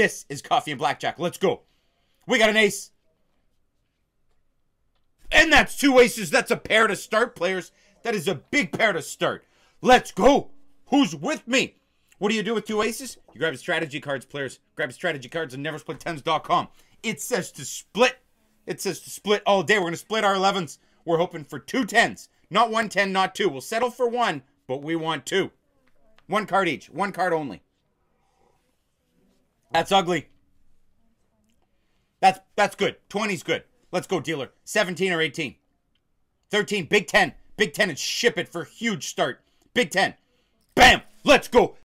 This is Coffee and Blackjack. Let's go. We got an ace. And that's two aces. That's a pair to start, players. That is a big pair to start. Let's go. Who's with me? What do you do with two aces? You grab strategy cards, players. Grab strategy cards on neversplittens.com. It says to split. It says to split all day. We're going to split our 11s. We're hoping for two tens. Not one ten, not two. We'll settle for one, but we want two. One card each. One card only. That's ugly. That's that's good. 20's good. Let's go, dealer. 17 or 18. 13, Big 10. Big 10 and ship it for huge start. Big 10. Bam! Let's go.